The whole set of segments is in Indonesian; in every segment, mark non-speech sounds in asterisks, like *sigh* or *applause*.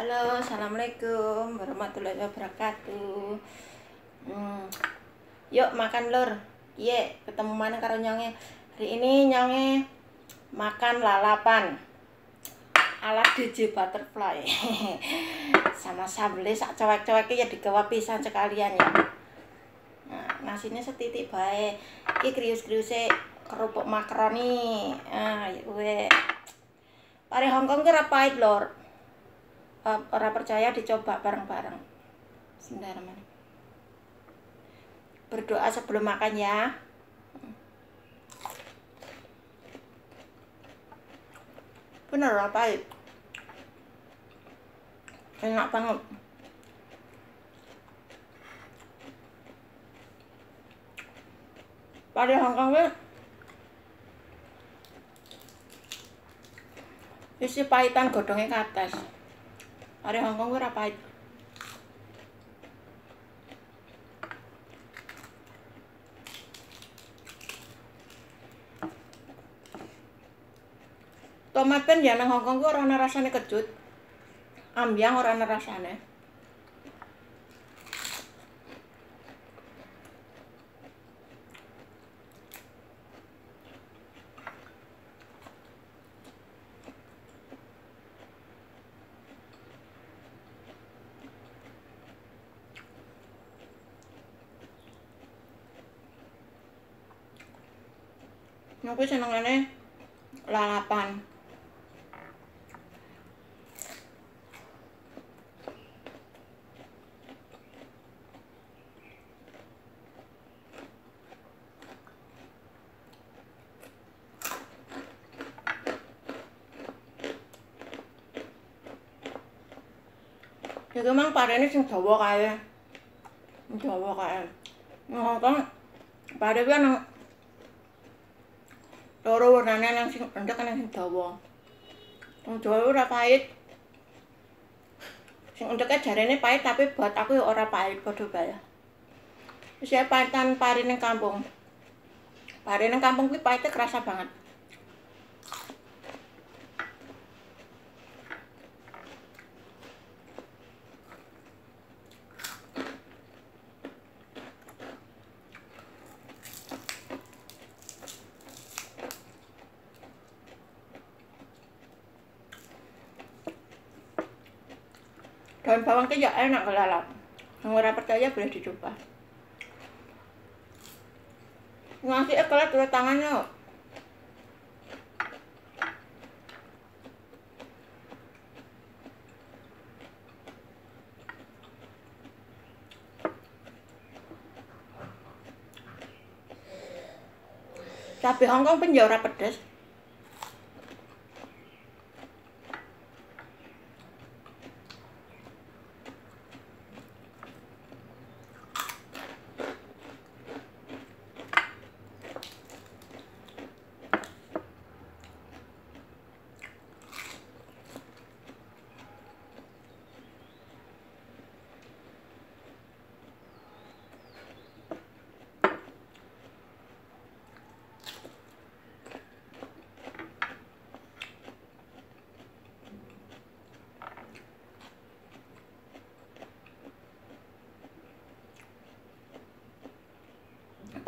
Halo, assalamualaikum warahmatullahi wabarakatuh. Hmm. Yuk makan lur. Iya, ketemu mana karo nyonge. Hari ini nyonge makan lalapan ala DJ Butterfly. *laughs* Sama sambelnya sak cowek-coweknya ya digawa pisan sekalian ya. Nah, nasinya setitik baik. Iki krius-kriuse kerupuk makaroni. Ah, ya gue. Pare Hongkong kira pahit lor orang percaya dicoba bareng-bareng. Mana berdoa sebelum makan ya. Bener itu enak banget. Pada Hongkong isi pahitan godongnya ke atas Ari Hongkong ora gue. Tomat pen ya nang Hongkong Kong gue orang rasanya kecut, ambiang orang rasanya. Aku senengane lalapan. Ya memang parene sing dawa kae. Dawa kae. Ngono pare kuwi nang loro warnane nang sing endek nang sing dawa. Wong Jawa ora pahit. Sing endeke jarene pahit tapi buat aku ya ora pahit padha bae. Wis ya pahitan pari ning kampung. Pari ning kampung kuwi pahitnya kerasa banget. Daun bawang itu ya enak kelalap yang orang percaya boleh dicoba. Ngasih ekor dua tangannya cabai Hongkong penjara pedas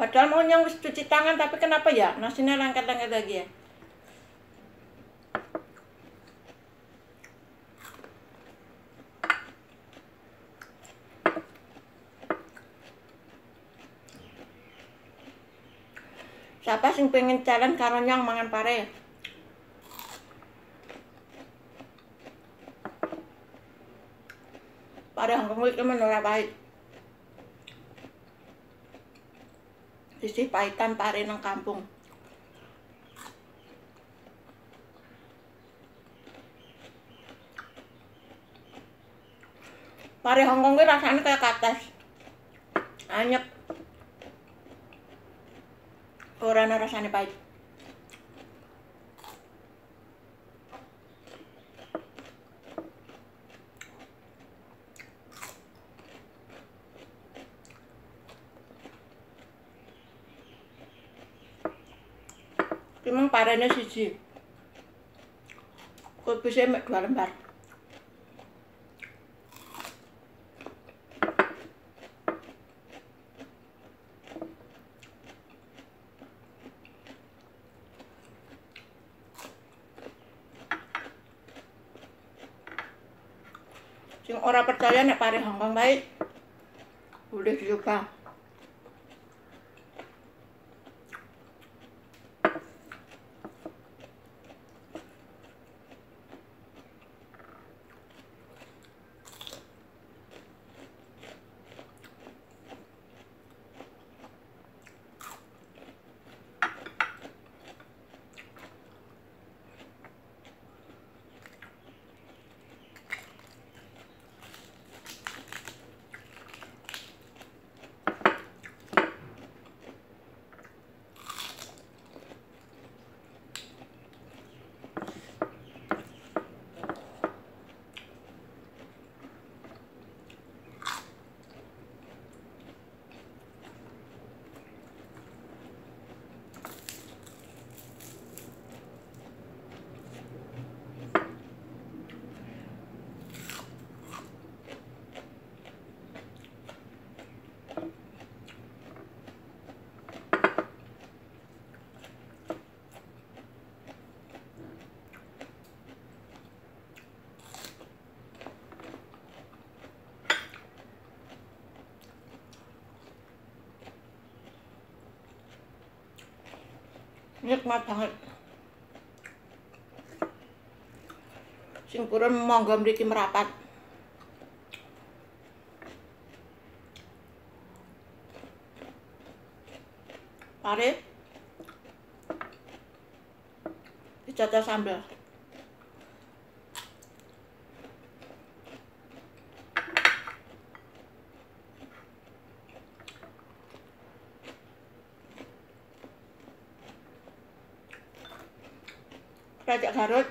Padahal mau nyong cuci tangan tapi kenapa ya nasinya langkat-langkat lagi ya? Siapa sing pengen jalan karo nyong mangan pare? Pare Hongkong iki menora pahit. Sisi pahitan pare nang kampung. Pare Hongkong kuwi rasane kaya kates. Anyep. Ora ana pahit. Cuman parene siji. bisa mek dua lembar. sing ora percaya nek pare Hongkong baik boleh dicoba nikmat banget sing purun monggo mriki merapat. Pare dicocok sambal Rajak Garut.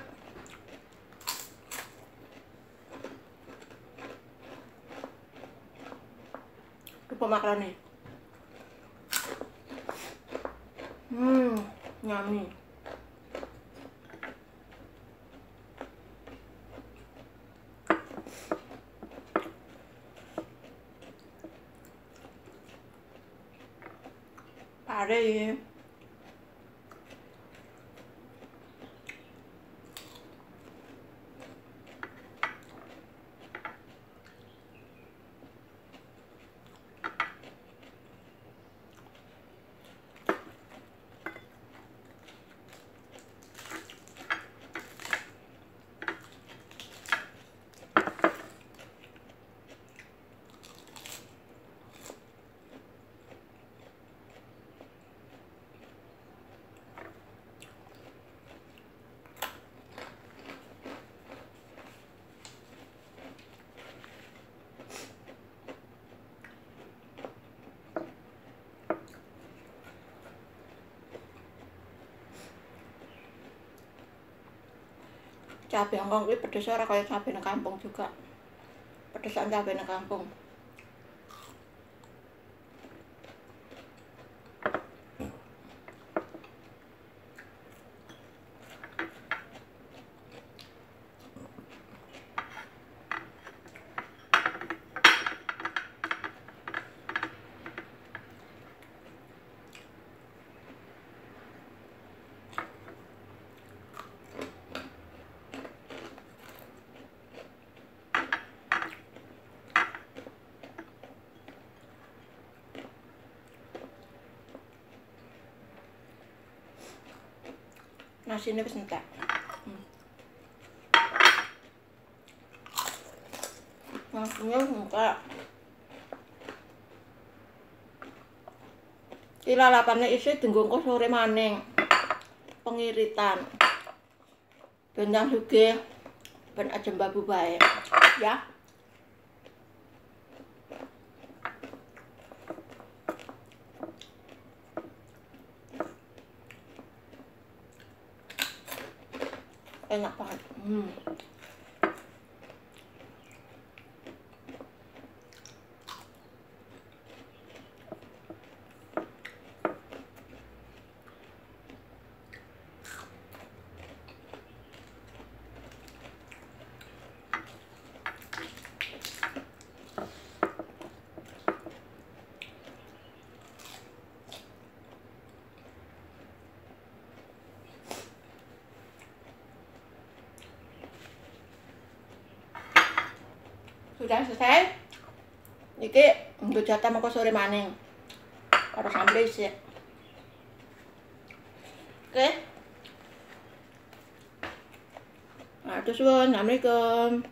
Lupa makaroni hmm nyami pare cabai Hongkong kuwi pedes ora kaya cabai nang kampung juga. Pedesan cabai nang kampung. Nasine wis entek. Hmm. Nasinya entek. Iki lalapane isi dinggo engko sore maning. Pengiritan. Bendang sugih ben aja babu bae. Ya. Enak banget hmm. Sudah selesai iki nggo jatah mengko sore maning karo sambel sih oke. Nah, terus Assalamualaikum.